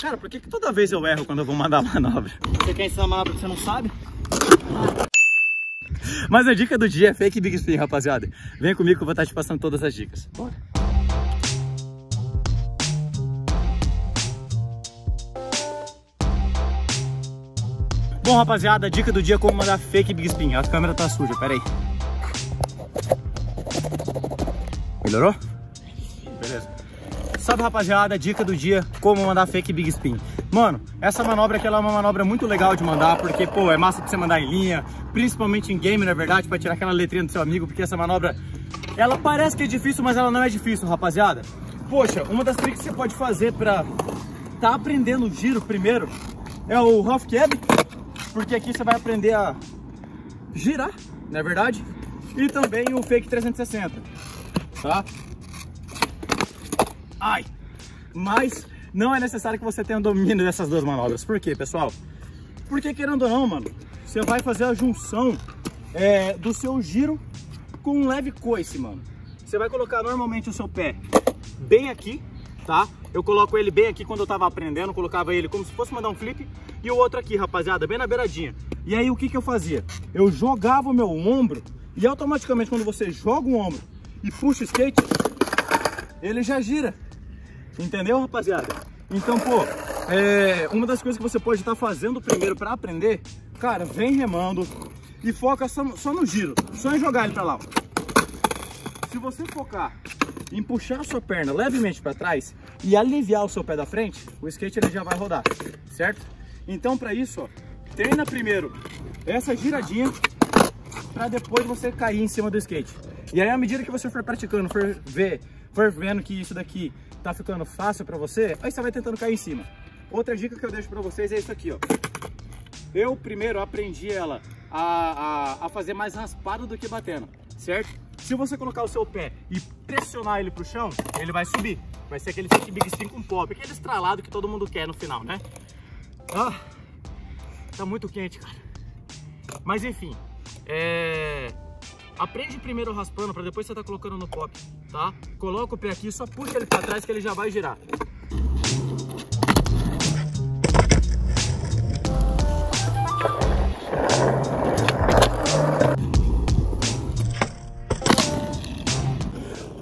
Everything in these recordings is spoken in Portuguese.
Cara, por que, que toda vez eu erro quando eu vou mandar a manobra? Você quer ensinar manobra que você não sabe? Mas a dica do dia é fake big spin, rapaziada. Vem comigo que eu vou estar te passando todas as dicas. Bora. Bom, rapaziada, a dica do dia é como mandar fake big spin. A câmera tá suja, pera aí. Melhorou? Beleza. Salve, rapaziada, dica do dia, como mandar fake big spin. Mano, essa manobra aqui ela é uma manobra muito legal de mandar, porque, pô, é massa pra você mandar em linha, principalmente em game, na verdade, pra tirar aquela letrinha do seu amigo, porque essa manobra, ela parece que é difícil, mas ela não é difícil, rapaziada. Poxa, uma das tricks que você pode fazer pra tá aprendendo o giro primeiro é o half cab, porque aqui você vai aprender a girar, na é verdade, e também o fake 360, tá? Ai, mas não é necessário que você tenha um domínio dessas duas manobras. Por quê, pessoal? Porque querendo ou não, mano, você vai fazer a junção é, do seu giro com um leve coice, mano. Você vai colocar normalmente o seu pé bem aqui, tá? Eu coloco ele bem aqui quando eu tava aprendendo, colocava ele como se fosse mandar um flip e o outro aqui, rapaziada, bem na beiradinha. E aí o que que eu fazia? Eu jogava o meu ombro e automaticamente quando você joga o ombro e puxa o skate, ele já gira. Entendeu, rapaziada? Então, pô, é, uma das coisas que você pode estar fazendo primeiro para aprender, cara, vem remando e foca só, só, no giro, só em jogar ele para lá. Se você focar em puxar a sua perna levemente para trás e aliviar o seu pé da frente, o skate ele já vai rodar, certo? Então, para isso, ó, treina primeiro essa giradinha para depois você cair em cima do skate. E aí, à medida que você for praticando, for ver, for vendo que isso daqui tá ficando fácil para você, aí você vai tentando cair em cima. Outra dica que eu deixo para vocês é isso aqui, ó. Eu primeiro aprendi ela a, a, a, fazer mais raspado do que batendo, certo? Se você colocar o seu pé e pressionar ele pro chão, ele vai subir. Vai ser aquele fake big spin com pop, aquele estralado que todo mundo quer no final, né? Ah, tá muito quente, cara. Mas enfim, é... Aprende primeiro raspando para depois você tá colocando no pop, tá? Coloca o pé aqui, só puxa ele para trás que ele já vai girar.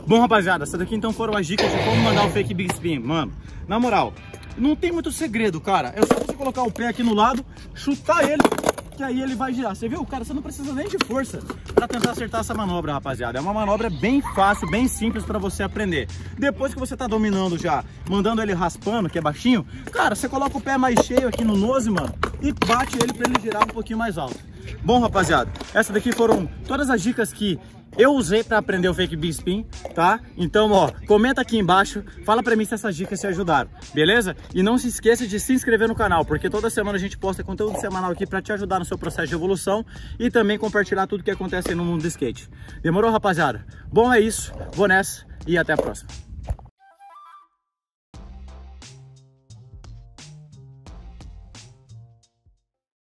Bom, rapaziada, essas daqui então foram as dicas de como mandar o fake big spin. Mano, na moral, não tem muito segredo, cara. É só você colocar o pé aqui no lado, chutar ele que aí ele vai girar. Você viu? Cara, você não precisa nem de força para tentar acertar essa manobra, rapaziada. É uma manobra bem fácil, bem simples para você aprender. Depois que você tá dominando já, mandando ele raspando, que é baixinho, cara, você coloca o pé mais cheio aqui no nose, mano, e bate ele para ele girar um pouquinho mais alto. Bom, rapaziada, essas daqui foram todas as dicas que eu usei para aprender o fake big spin, tá? Então, ó, comenta aqui embaixo, fala para mim se essas dicas te ajudaram, beleza? E não se esqueça de se inscrever no canal, porque toda semana a gente posta conteúdo semanal aqui para te ajudar no seu processo de evolução e também compartilhar tudo que acontece no mundo do skate. Demorou, rapaziada? Bom, é isso. Vou nessa e até a próxima.